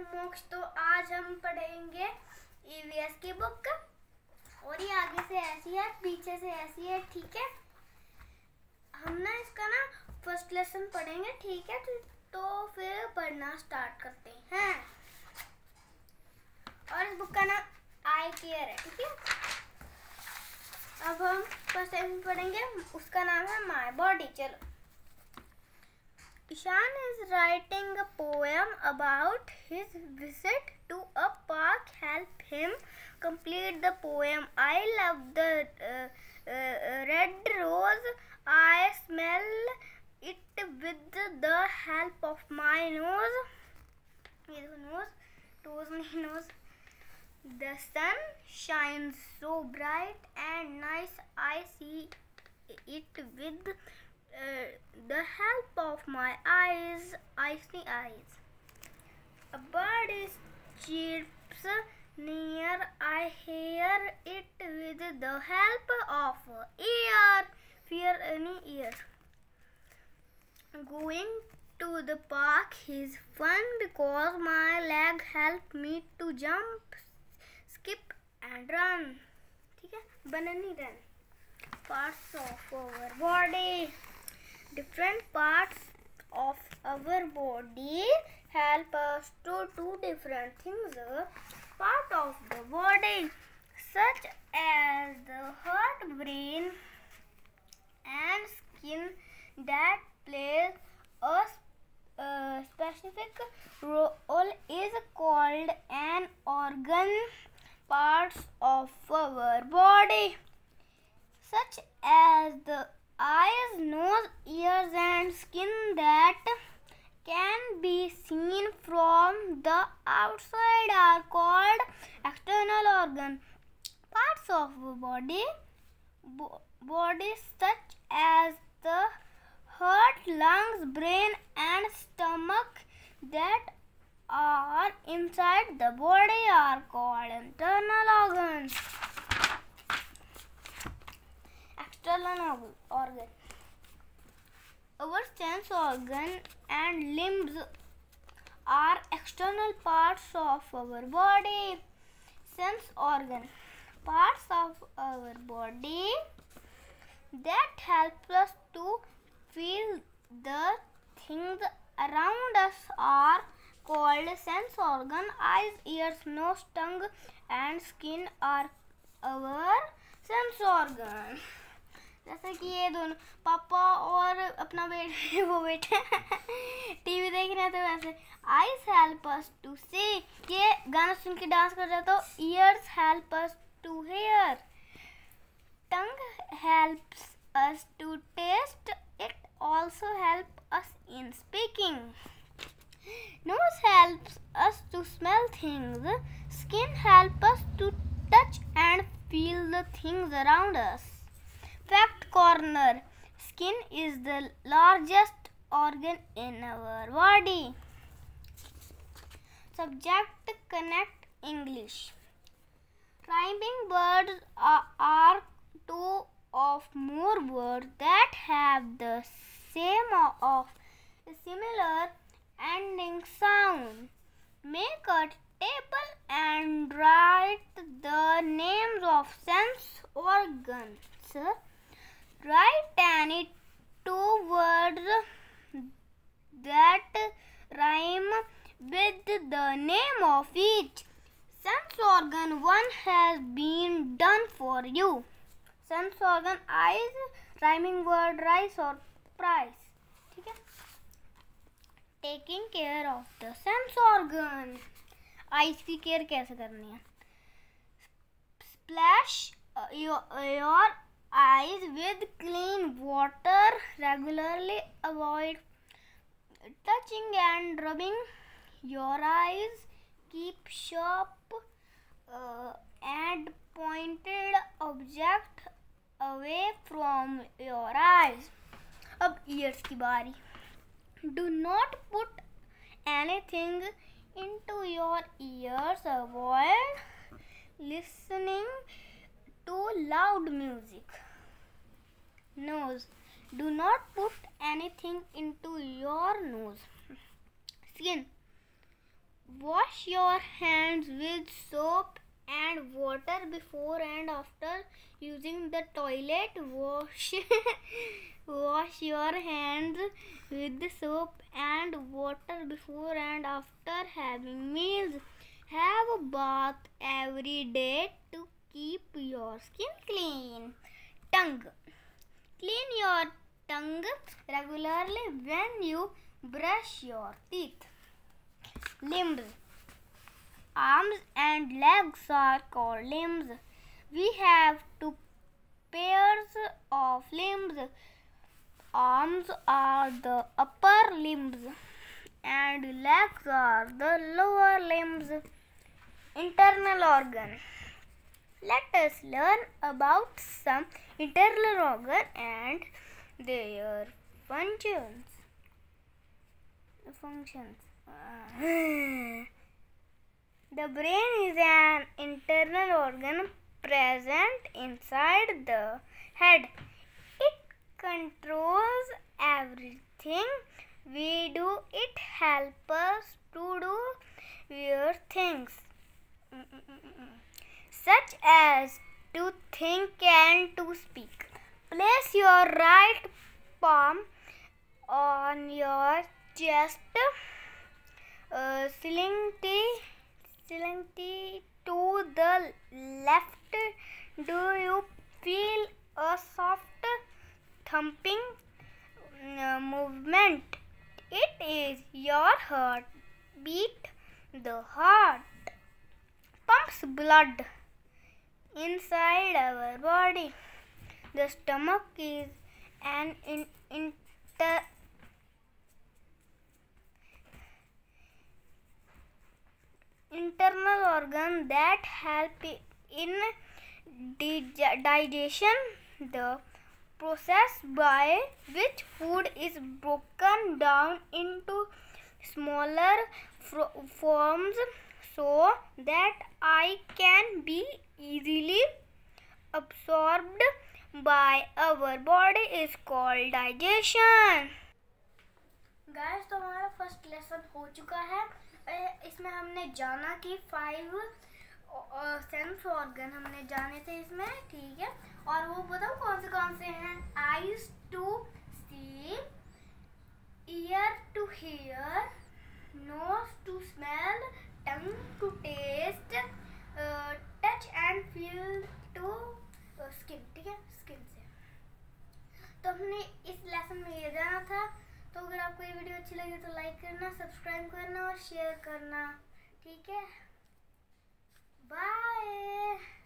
मोक्ष तो आज हम पढ़ेंगे ईवीएस की बुक और ये आगे से ऐसी है पीछे से ऐसी है ठीक है? हम ना इसका ना फ़र्स्ट लेसन पढ़ेंगे ठीक है? तो, तो फिर पढ़ना स्टार्ट करते हैं। और इस बुक का नाम आई केयर है ठीक है? अब हम फ़र्स्ट लेसन पढ़ेंगे उसका नाम है माय बॉडी चलो। Ishan is writing a poem about his visit to a park Help him complete the poem. I love the uh, uh, red rose. I smell it with the help of my nose. His nose, toes, nose. The sun shines so bright and nice. I see it with uh, the help of my eyes, I see eyes. A bird is chirps near, I hear it with the help of ear, fear any ear. Going to the park is fun because my leg help me to jump, skip and run. ठीक है बननी run parts of our body different parts of our body help us to do different things. Part of the body such as the heart brain and skin that plays a specific role is called an organ. Parts of our body such as the eyes, nose, ears, and skin that can be seen from the outside are called external organ. Parts of the body bo- body such as the heart lungs brain and stomach that are inside the body are called internal organs. External organ. Our sense organ and limbs are external parts of our body. Sense organ parts of our body that help us to feel the things around us are called sense organ. Eyes, ears, nose, tongue, and skin are our sense organ. जैसे कि ये दोनों, पापा और अपना बेटे वो बेटे। टीवी देख रहे हैं तो वैसे eyes help us to see ये गाना सुन के डांस कर रहे तो ears help us to hear tongue helps us to taste it also help us in speaking nose helps us to smell things skin helps us to touch and feel the things around us fact corner. Skin is the largest organ in our body. Subject connect english. Rhyming words are, are two of more words that have the same of similar ending sound. Make a table and write the names of sense organs write any two words that rhyme with the name of each sense organ one has been done for you sense organ eyes rhyming word rice or price ठीक है taking care of the sense organ ice की care कैसे करनी है splash your eyes with clean water regularly avoid touching and rubbing your eyes keep sharp uh, and pointed object away from your eyes अब ears की बारी do not put anything into your ears avoid listening to loud music. Nose. Do not put anything into your nose. Skin. Wash your hands with soap and water before and after using the toilet. Wash wash your hands with soap and water before and after having meals. Have a bath every day your skin clean. Tongue. Clean your tongue regularly when you brush your teeth. Limbs. Arms and legs are called limbs. We have two pairs of limbs. Arms are the upper limbs and legs are the lower limbs. Internal organ let us learn about some internal organ and their functions functions the brain is an internal organ present inside the head. It controls everything we do. It helps us to do weird things such as to think and to speak. Place your right palm on your chest, uh, slightly, to the left. Do you feel a soft thumping uh, movement? It is your heart beat. The heart pumps blood inside our body. The stomach is an in, inter, internal organ that help in digestion. The process by which food is broken down into smaller forms so that I can be our body is called digestion. Guys तो हमारा first lesson हो चुका है। इसमें हमने जाना कि five sense organ हमने जाने थे इसमें, ठीक है? और वो बताओ कौन से कौन से हैं? Eyes to see ear to hear nose to smell tongue to taste touch and feel video अच्छी लगे तो लाइक करना सब्सक्राइब करना और शेयर करना। ठीक है? बाय।